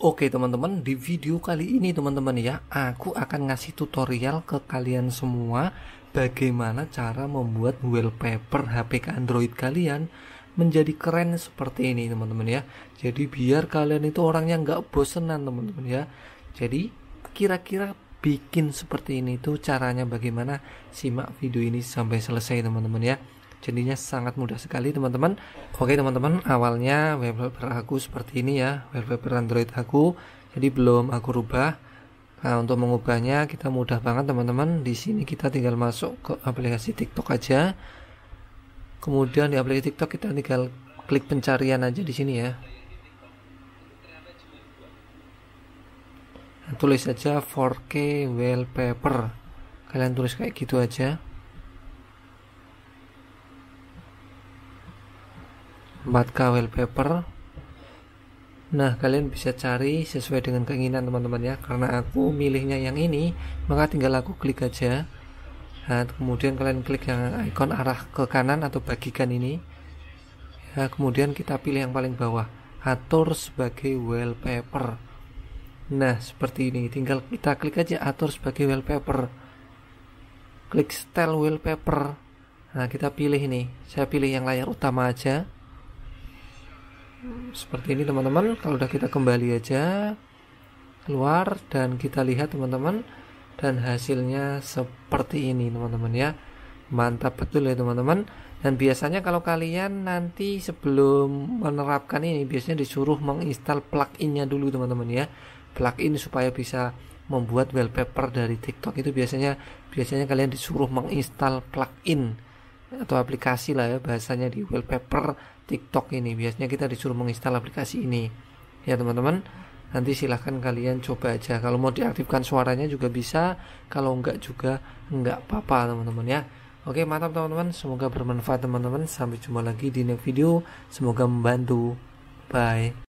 Oke teman-teman, di video kali ini teman-teman ya, aku akan ngasih tutorial ke kalian semua bagaimana cara membuat wallpaper HP Android kalian menjadi keren seperti ini teman-teman ya. Jadi biar kalian itu orangnya nggak bosenan teman-teman ya. Jadi kira-kira bikin seperti ini tuh caranya bagaimana? Simak video ini sampai selesai teman-teman ya jadinya sangat mudah sekali teman-teman. Oke teman-teman awalnya wallpaper aku seperti ini ya wallpaper android aku. Jadi belum aku rubah. Nah untuk mengubahnya kita mudah banget teman-teman. Di sini kita tinggal masuk ke aplikasi tiktok aja. Kemudian di aplikasi tiktok kita tinggal klik pencarian aja di sini ya. Nah, tulis saja 4K wallpaper. Kalian tulis kayak gitu aja 4K wallpaper Nah kalian bisa cari sesuai dengan keinginan teman-teman ya. Karena aku milihnya yang ini Maka tinggal aku klik aja. Nah kemudian kalian klik yang ikon arah ke kanan atau bagikan ini. Ya, Kemudian kita pilih yang paling bawah. Atur sebagai wallpaper. Nah seperti ini. Tinggal kita klik aja atur sebagai wallpaper. Klik style wallpaper. Nah kita pilih ini. Saya pilih yang layar utama aja seperti ini teman-teman. Kalau udah kita kembali aja keluar dan kita lihat teman-teman dan hasilnya seperti ini teman-teman ya. Mantap betul ya teman-teman. Dan biasanya kalau kalian nanti sebelum menerapkan ini biasanya disuruh menginstal pluginnya dulu teman-teman ya. Plugin supaya bisa membuat wallpaper dari TikTok itu biasanya biasanya kalian disuruh menginstal plugin atau aplikasi lah ya bahasanya di wallpaper TikTok ini. Biasanya kita disuruh menginstal aplikasi ini. Ya teman-teman nanti silahkan kalian coba aja. Kalau mau diaktifkan suaranya juga bisa kalau enggak juga enggak apa-apa teman-teman ya. Oke mantap teman-teman. Semoga bermanfaat teman-teman. Sampai jumpa lagi di next video. Semoga membantu. Bye